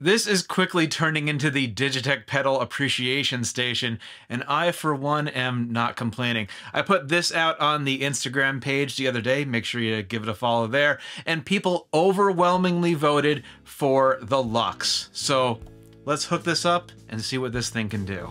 This is quickly turning into the Digitech pedal appreciation station, and I, for one, am not complaining. I put this out on the Instagram page the other day, make sure you give it a follow there, and people overwhelmingly voted for the Luxe. So let's hook this up and see what this thing can do.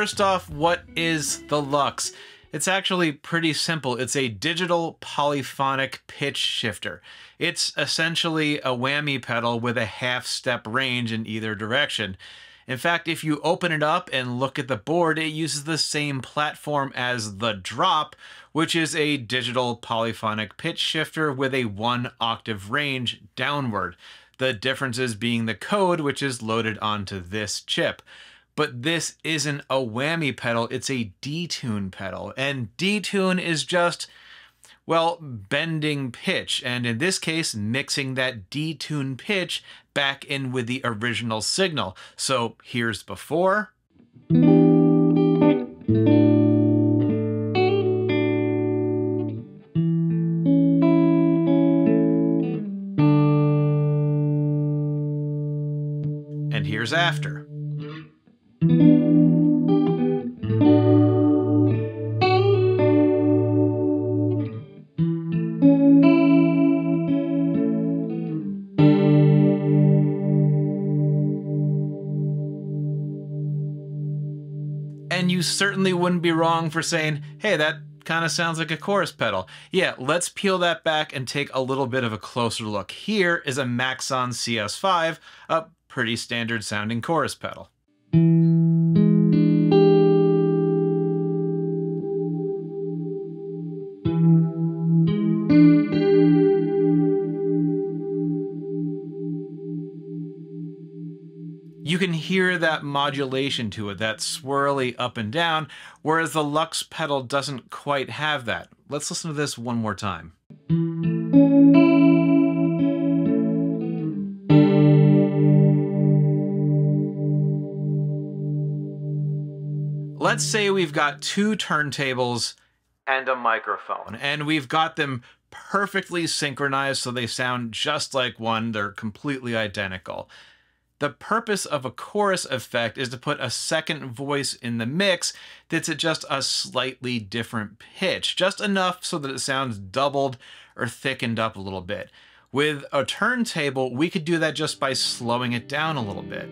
First off, what is the Luxe? It's actually pretty simple. It's a digital polyphonic pitch shifter. It's essentially a whammy pedal with a half step range in either direction. In fact, if you open it up and look at the board, it uses the same platform as the Drop, which is a digital polyphonic pitch shifter with a one octave range downward. The differences being the code, which is loaded onto this chip but this isn't a whammy pedal, it's a detune pedal. And detune is just, well, bending pitch. And in this case, mixing that detune pitch back in with the original signal. So here's before. And here's after. And you certainly wouldn't be wrong for saying, hey, that kind of sounds like a chorus pedal. Yeah, let's peel that back and take a little bit of a closer look. Here is a Maxon CS5, a pretty standard sounding chorus pedal. You can hear that modulation to it, that swirly up and down, whereas the Luxe pedal doesn't quite have that. Let's listen to this one more time. Let's say we've got two turntables and a microphone, and we've got them perfectly synchronized so they sound just like one, they're completely identical. The purpose of a chorus effect is to put a second voice in the mix that's at just a slightly different pitch, just enough so that it sounds doubled or thickened up a little bit. With a turntable, we could do that just by slowing it down a little bit.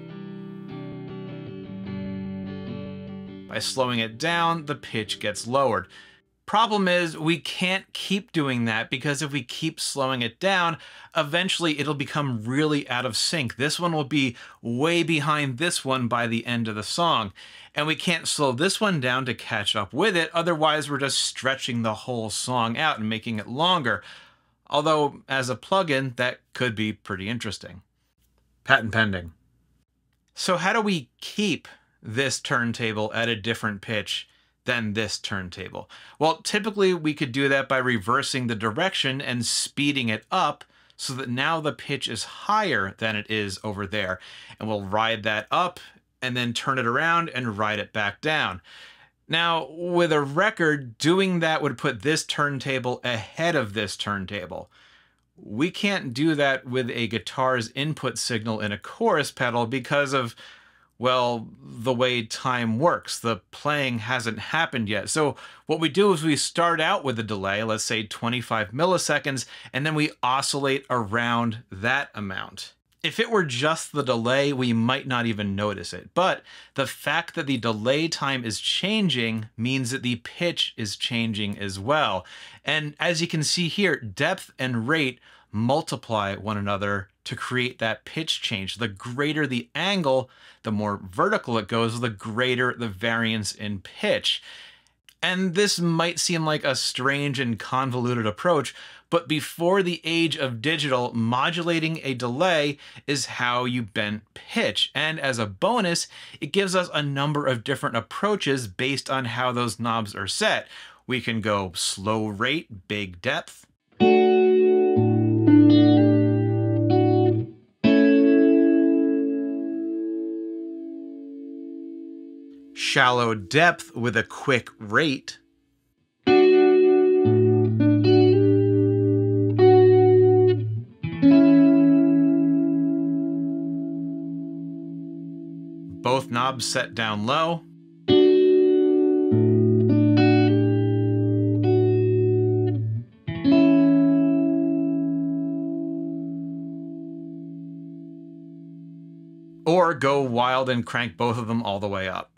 By slowing it down, the pitch gets lowered. Problem is, we can't keep doing that because if we keep slowing it down, eventually it'll become really out of sync. This one will be way behind this one by the end of the song. And we can't slow this one down to catch up with it, otherwise we're just stretching the whole song out and making it longer. Although, as a plugin, that could be pretty interesting. Patent pending. So how do we keep this turntable at a different pitch than this turntable? Well, typically we could do that by reversing the direction and speeding it up so that now the pitch is higher than it is over there. And we'll ride that up and then turn it around and ride it back down. Now, with a record, doing that would put this turntable ahead of this turntable. We can't do that with a guitar's input signal in a chorus pedal because of, well, the way time works. The playing hasn't happened yet. So what we do is we start out with a delay, let's say 25 milliseconds, and then we oscillate around that amount. If it were just the delay, we might not even notice it. But the fact that the delay time is changing means that the pitch is changing as well. And as you can see here, depth and rate multiply one another to create that pitch change. The greater the angle, the more vertical it goes, the greater the variance in pitch. And this might seem like a strange and convoluted approach, but before the age of digital, modulating a delay is how you bend pitch. And as a bonus, it gives us a number of different approaches based on how those knobs are set. We can go slow rate, big depth. Shallow depth with a quick rate. both knobs set down low. Or go wild and crank both of them all the way up.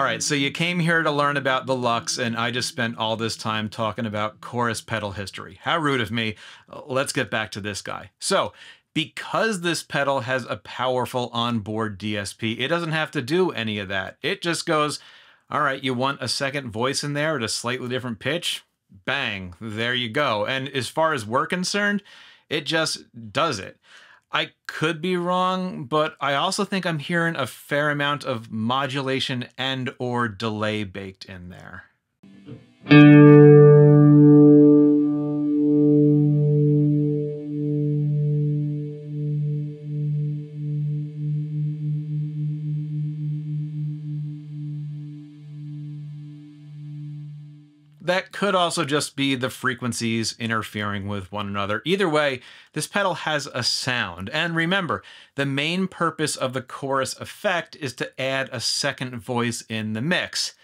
All right, so you came here to learn about the Luxe, and I just spent all this time talking about chorus pedal history. How rude of me. Let's get back to this guy. So, because this pedal has a powerful onboard DSP, it doesn't have to do any of that. It just goes, all right, you want a second voice in there at a slightly different pitch? Bang, there you go. And as far as we're concerned, it just does it. I could be wrong, but I also think I'm hearing a fair amount of modulation and or delay baked in there. Could also just be the frequencies interfering with one another. Either way, this pedal has a sound. And remember, the main purpose of the chorus effect is to add a second voice in the mix.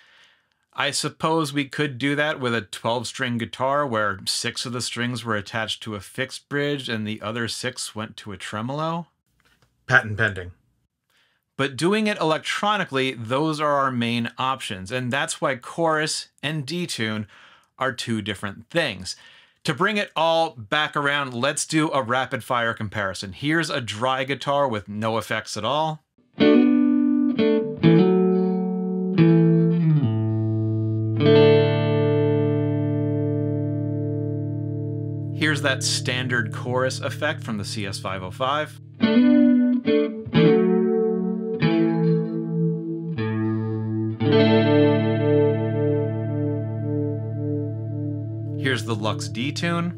I suppose we could do that with a 12 string guitar where six of the strings were attached to a fixed bridge and the other six went to a tremolo. Patent pending. But doing it electronically, those are our main options. And that's why chorus and detune are two different things. To bring it all back around, let's do a rapid fire comparison. Here's a dry guitar with no effects at all. Here's that standard chorus effect from the CS505. The Luxe detune.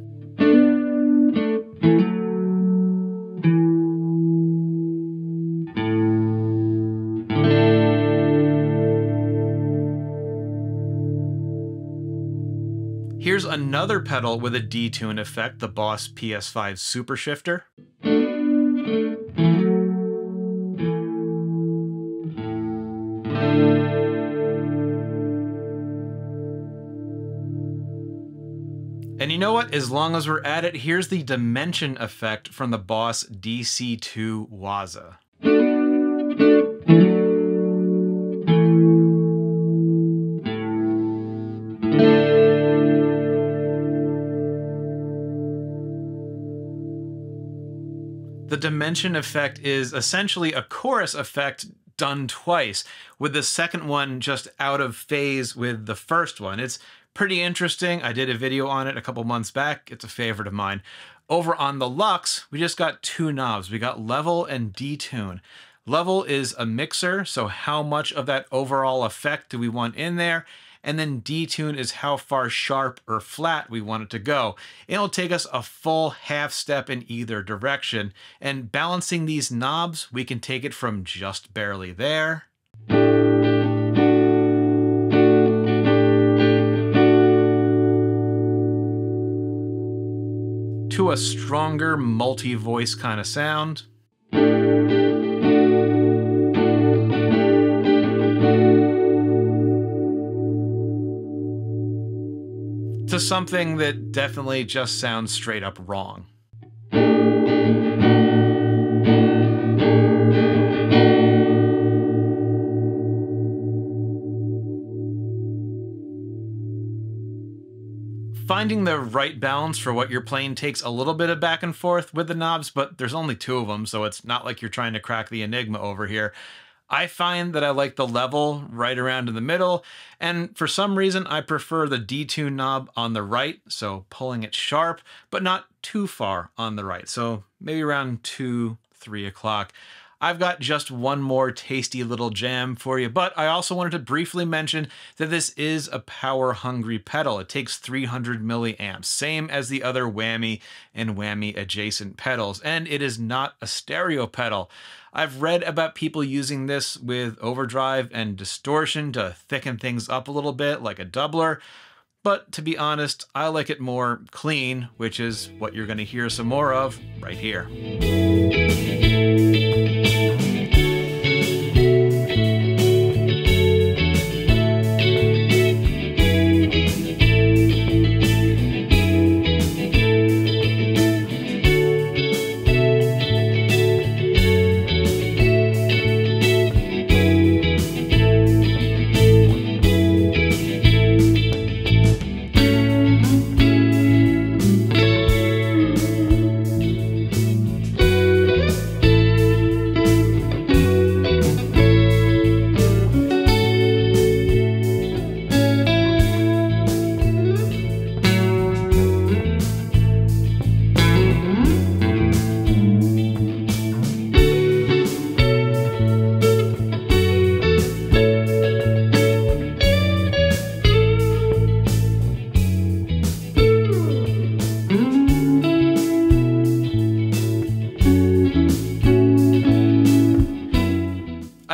Here's another pedal with a detune effect, the Boss PS5 Super Shifter. And you know what? As long as we're at it, here's the dimension effect from the Boss DC2 Waza. The dimension effect is essentially a chorus effect done twice, with the second one just out of phase with the first one. It's pretty interesting. I did a video on it a couple months back. It's a favorite of mine. Over on the Luxe, we just got two knobs. We got level and detune. Level is a mixer, so how much of that overall effect do we want in there? and then detune is how far sharp or flat we want it to go. It'll take us a full half step in either direction, and balancing these knobs, we can take it from just barely there to a stronger multi-voice kind of sound. To something that definitely just sounds straight up wrong. Finding the right balance for what you're playing takes a little bit of back and forth with the knobs, but there's only two of them, so it's not like you're trying to crack the enigma over here. I find that I like the level right around in the middle, and for some reason I prefer the detune knob on the right, so pulling it sharp, but not too far on the right, so maybe around 2, 3 o'clock. I've got just one more tasty little jam for you, but I also wanted to briefly mention that this is a power hungry pedal. It takes 300 milliamps, same as the other whammy and whammy adjacent pedals, and it is not a stereo pedal. I've read about people using this with overdrive and distortion to thicken things up a little bit like a doubler, but to be honest, I like it more clean, which is what you're going to hear some more of right here.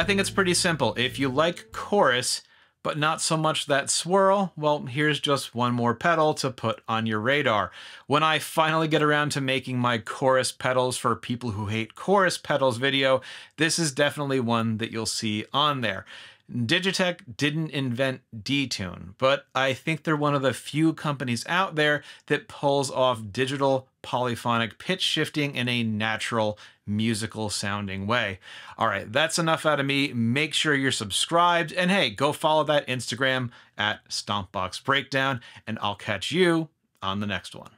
I think it's pretty simple. If you like chorus, but not so much that swirl, well, here's just one more pedal to put on your radar. When I finally get around to making my chorus pedals for people who hate chorus pedals video, this is definitely one that you'll see on there. Digitech didn't invent detune, but I think they're one of the few companies out there that pulls off digital polyphonic pitch shifting in a natural musical sounding way. All right, that's enough out of me. Make sure you're subscribed and hey, go follow that Instagram at Stompbox Breakdown and I'll catch you on the next one.